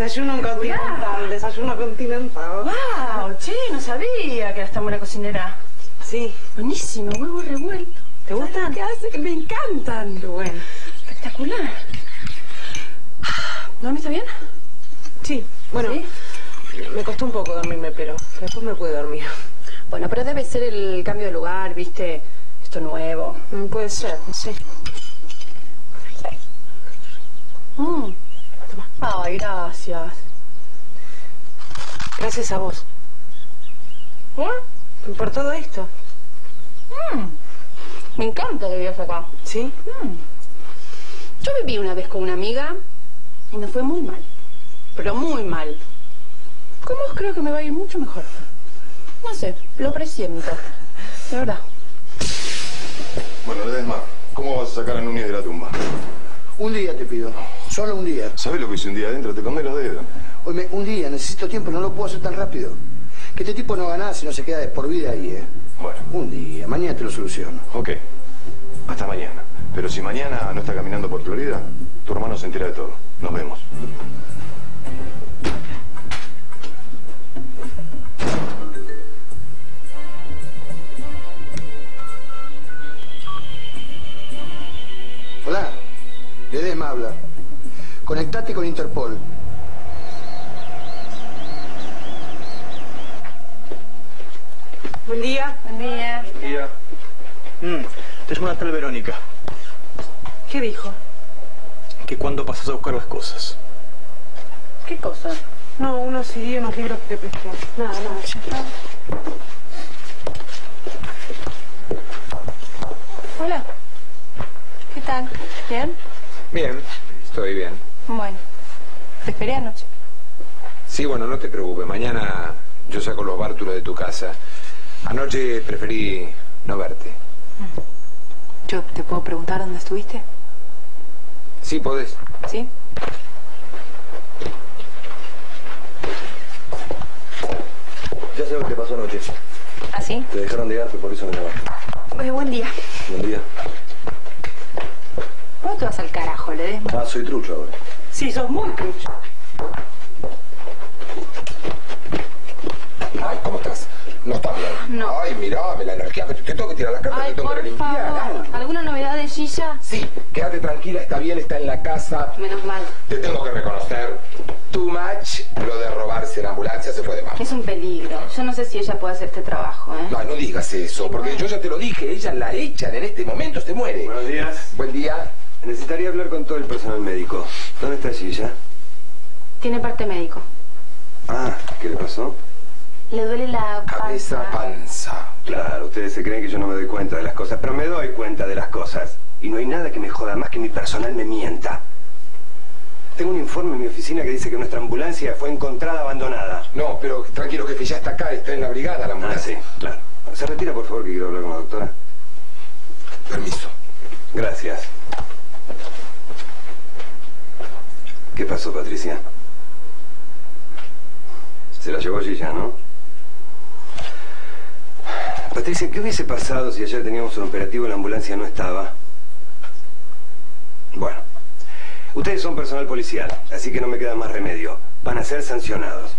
Desayuno continental, desayuno continental. ¡Wow! Che, no sabía que eras tan buena cocinera. Sí. Buenísimo, huevo revuelto. ¿Te gustan? ¿Qué hace? Me encantan. Qué bueno. Espectacular. ¿Dormiste bien? Sí. Bueno, ¿Sí? me costó un poco dormirme, pero después me pude dormir. Bueno, pero debe ser el cambio de lugar, ¿viste? Esto nuevo. Mm, Puede ser, sí. Mm. Ay, gracias. Gracias a vos. ¿Por? Por todo esto. Mm. Me encanta que vivas acá. ¿Sí? Mm. Yo viví una vez con una amiga y me fue muy mal. Pero muy mal. Con vos creo que me va a ir mucho mejor. No sé, lo presiento. De verdad. Bueno, Ledesma, ¿cómo vas a sacar a Núñez de la tumba? Un día te pido. Solo un día. ¿Sabes lo que hice un día adentro? Te comí los dedos. Oye, un día, necesito tiempo, no lo puedo hacer tan rápido. Que este tipo no gana si no se queda de por vida ahí, ¿eh? Bueno, Un día, mañana te lo soluciono. ok. Hasta mañana. Pero si mañana no está caminando por Florida, tu hermano se entera de todo. Nos vemos. Conectate con Interpol. Buen día. Buen día. Mm, te llama la tal Verónica, ¿Qué dijo? que cuando pasas a buscar las cosas. ¿Qué cosa? No, unos CD, unos libros que te presté. Nada, nada. Hola. ¿Qué tal? ¿Bien? Bien. Te esperé anoche. Sí, bueno, no te preocupes. Mañana yo saco los bártulos de tu casa. Anoche preferí no verte. Yo, ¿te puedo preguntar dónde estuviste? Sí, podés. ¿Sí? Ya sé lo que te pasó anoche. ¿Ah, sí? Te dejaron de arte, por eso me llamaste. Eh, buen día. Buen día. ¿Cómo te vas al carajo, Ledesma? Ah, soy trucho ahora. Sí, sos muy trucho. Ay, ¿cómo estás? No estás bien. No. Ay, mirame la energía que te, te tengo que tirar las cartas, Ay, te tengo que limpiar. favor. ¿Alguna novedad de Gilla? Sí, quédate tranquila, está bien, está en la casa. Menos mal. Te tengo que reconocer. Too much, lo de robarse la ambulancia se fue de más. Es un peligro. Yo no sé si ella puede hacer este trabajo, ¿eh? No, no digas eso, porque yo ya te lo dije, ella la echan en este momento, se muere. Buenos días. Buen día. Necesitaría hablar con todo el personal médico. ¿Dónde está Gilla? Tiene parte médico. Ah, ¿qué le pasó? Le duele la Cabeza, panza. panza. Claro, ustedes se creen que yo no me doy cuenta de las cosas, pero me doy cuenta de las cosas. Y no hay nada que me joda más que mi personal me mienta. Tengo un informe en mi oficina que dice que nuestra ambulancia fue encontrada abandonada. No, pero tranquilo, jefe, ya está acá, está en la brigada la Ah, ambulancia. sí, claro. Se retira, por favor, que quiero hablar con la doctora. Permiso. Gracias. ¿Qué pasó, Patricia? Se la llevó Gilla, ¿no? Patricia, ¿qué hubiese pasado si ayer teníamos un operativo y la ambulancia no estaba? Bueno, ustedes son personal policial, así que no me queda más remedio. Van a ser sancionados.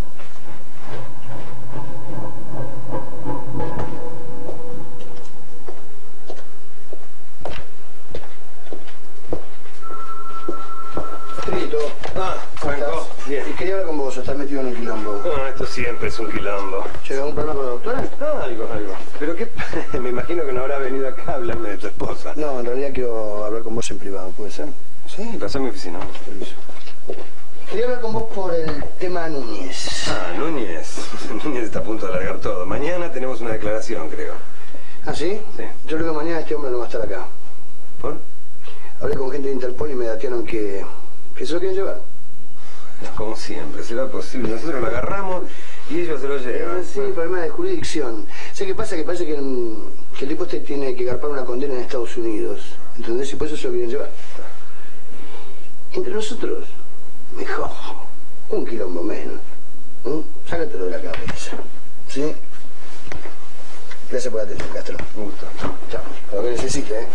Trito. Ah, ¿cómo Franco? Bien. Y quería hablar con vos, estás metido en un quilombo. No, esto siempre es un quilombo. ¿Llega un problema con la doctora? No, algo, algo. Pero qué... me imagino que no habrá venido acá a hablarme de tu esposa. No, en realidad quiero hablar con vos en privado, ¿puede ser? Sí, pasá a mi oficina. Permiso. Quería hablar con vos por el tema Núñez. Ah, Núñez. Núñez está a punto de alargar todo. Mañana tenemos una declaración, creo. ¿Ah, sí? Sí. Yo creo que mañana este hombre no va a estar acá. ¿Por? Hablé con gente de Interpol y me datearon que, que se lo quieren llevar. Como siempre, será posible. Nosotros lo agarramos y ellos se lo llevan. Eh, sí, problema de jurisdicción. Sé qué pasa, que parece que, mm, que el tipo este tiene que garpar una condena en Estados Unidos. ¿Entendés? Y por eso se lo quieren llevar. Entre nosotros, mejor. Un quilombo menos. ¿Mm? Sácatelo de la cabeza. ¿Sí? Gracias por la atención, Castro. Un gusto. Chao. Lo que necesite, ¿eh?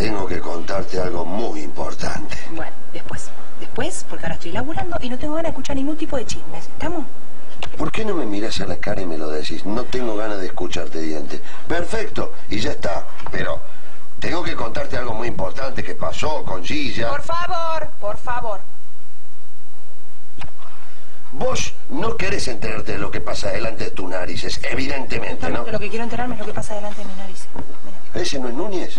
Tengo que contarte algo muy importante. Bueno, después. Después, porque ahora estoy laburando y no tengo ganas de escuchar ningún tipo de chismes. ¿Estamos? ¿Por qué no me miras a la cara y me lo decís? No tengo ganas de escucharte diente. Perfecto, y ya está. Pero tengo que contarte algo muy importante que pasó con Gilla. Por favor, por favor. Vos no querés enterarte de lo que pasa delante de tus narices, evidentemente, ¿no? Lo que quiero enterarme es lo que pasa delante de mi nariz. Mira. ¿Ese no es Núñez?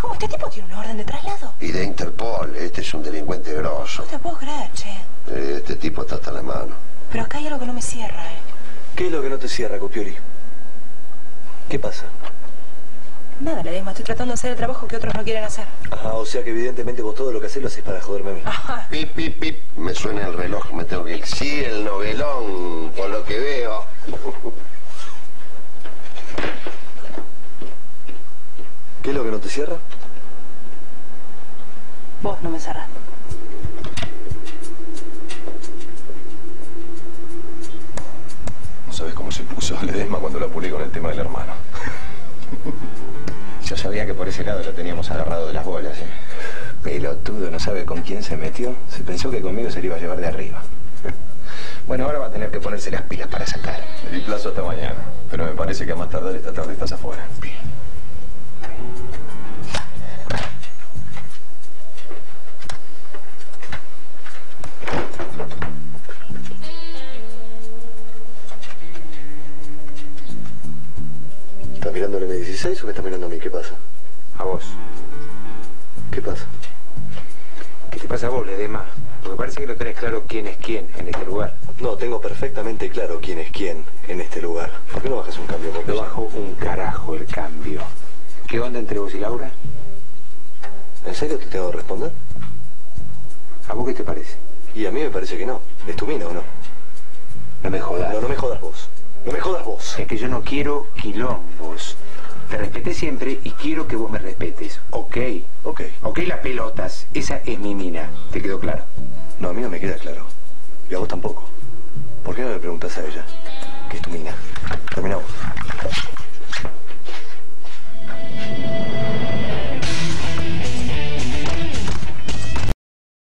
¿Cómo? ¿Este tipo tiene una orden de traslado? Y de Interpol, este es un delincuente grosso. No te puedo creer, che. Eh, Este tipo está hasta la mano. Pero acá hay algo que no me cierra, ¿eh? ¿Qué es lo que no te cierra, Copioli? ¿Qué pasa? Nada, Ledesma, estoy tratando de hacer el trabajo que otros no quieren hacer. Ajá, o sea que evidentemente vos todo lo que haces lo haces para joderme a mí. Ajá. Pip, pip, pip. Me suena el reloj, me tengo que ir. Sí, el novelón, por lo que veo. ¿Qué es lo que no te cierra? Vos no me cerrás. No sabes cómo se puso Ledesma cuando la apuré con el tema del hermano. Yo sabía que por ese lado lo teníamos agarrado de las bolas, ¿eh? Pelotudo, no sabe con quién se metió. Se pensó que conmigo se le iba a llevar de arriba. Bueno, ahora va a tener que ponerse las pilas para sacar. Le di plazo hasta mañana, pero me parece que a más tardar esta tarde estás afuera. ¿Estás ¿Qué te pasa a vos, Ledesma? Porque parece que no tenés claro quién es quién en este lugar. No, tengo perfectamente claro quién es quién en este lugar. ¿Por qué no bajas un cambio, No Popeye? bajo un carajo el cambio. ¿Qué onda entre vos y Laura? ¿En serio te tengo que responder? ¿A vos qué te parece? Y a mí me parece que no. ¿Es tu mina o no? No me jodas. No, no me jodas vos. No me jodas vos. Es que yo no quiero quilombos. Te respeté siempre y quiero que vos me respetes. ¿Ok? Ok. Ok, las pelotas. Esa es mi mina. ¿Te quedó claro? No, a mí no me queda claro. Y a vos tampoco. ¿Por qué no le preguntas a ella? Que es tu mina. Terminamos.